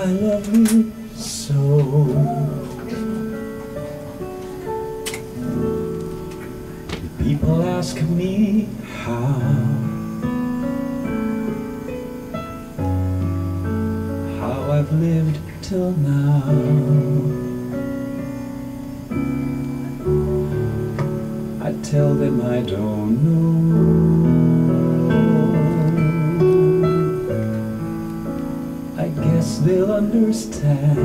I love you so. People ask me how, how I've lived till now. I tell them I don't know. They'll understand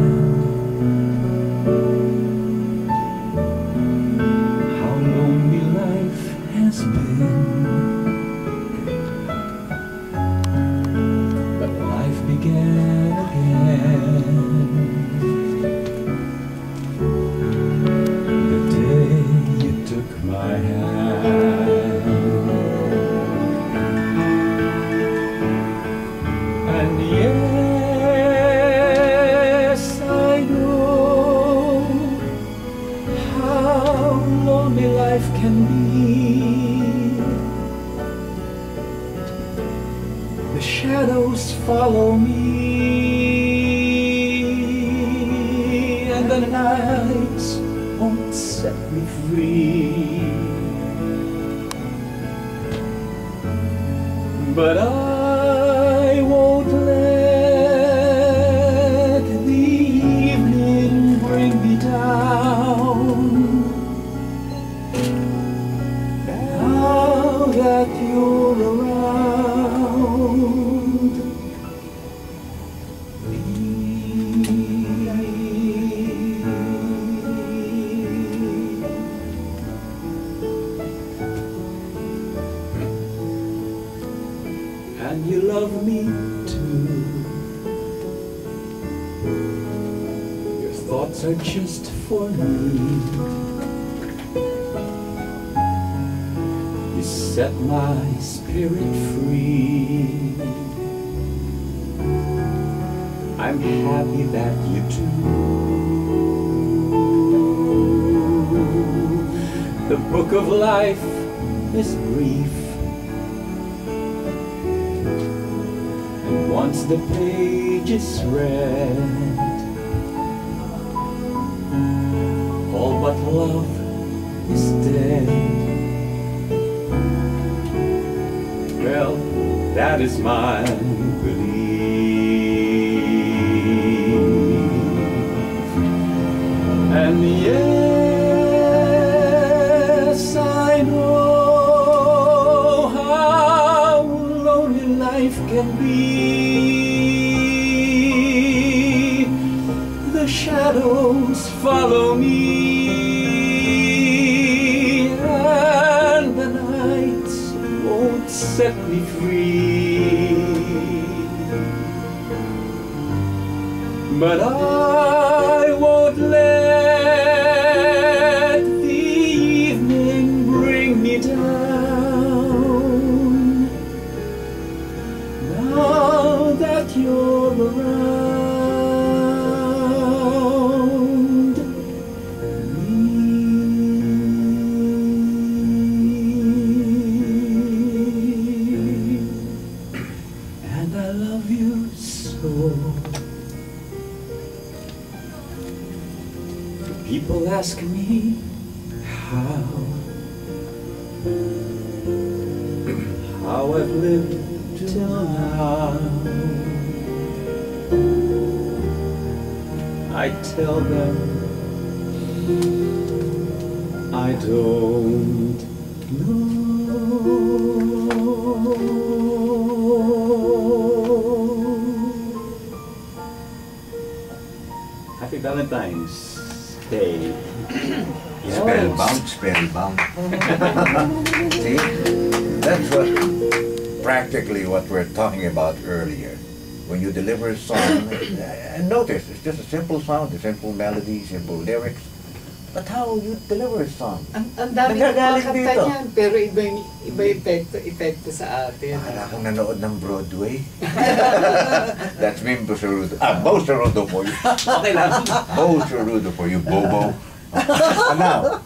The shadows follow me, and the nights won't set me free. But I won't let the evening bring me down. Now that you're around, love me too. Your thoughts are just for me. You set my spirit free. I'm happy that you do. The book of life is brief. Once the page is read, all but love is dead. Well, that is my belief. And yes, life can be. The shadows follow me, and the nights won't set me free. But I won't let People ask me how, how I've lived till now. I tell them I don't know. Valentine's Day. Spellbound, spellbound. See, that's what practically what we're talking about earlier. When you deliver a song, and uh, notice it's just a simple sound, a simple melody, simple lyrics. But how you deliver a song? Ang, ang dami ko Nagagaling makakanta dito. niyan, pero iba yung iba yung epekto, epekto sa atin. Para akong nanood ng Broadway. That's me, Bo Sarudo. Ah, Bo Sarudo for you. Okay lang. Bo Sarudo for you, Bobo. And now,